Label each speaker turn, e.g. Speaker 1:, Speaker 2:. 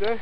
Speaker 1: Widzę.